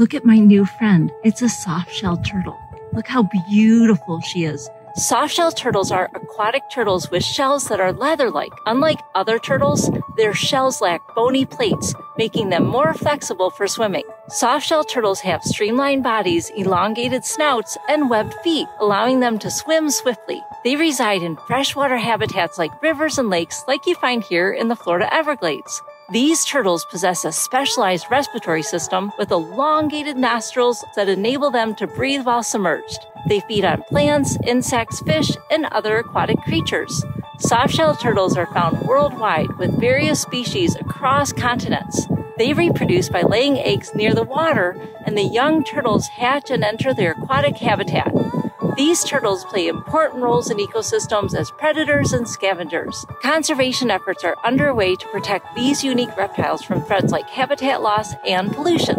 Look at my new friend. It's a soft-shell turtle. Look how beautiful she is. Soft-shell turtles are aquatic turtles with shells that are leather-like. Unlike other turtles, their shells lack bony plates, making them more flexible for swimming. Soft-shell turtles have streamlined bodies, elongated snouts, and webbed feet, allowing them to swim swiftly. They reside in freshwater habitats like rivers and lakes like you find here in the Florida Everglades. These turtles possess a specialized respiratory system with elongated nostrils that enable them to breathe while submerged. They feed on plants, insects, fish, and other aquatic creatures. Softshell turtles are found worldwide with various species across continents. They reproduce by laying eggs near the water, and the young turtles hatch and enter their aquatic habitat. These turtles play important roles in ecosystems as predators and scavengers. Conservation efforts are underway to protect these unique reptiles from threats like habitat loss and pollution.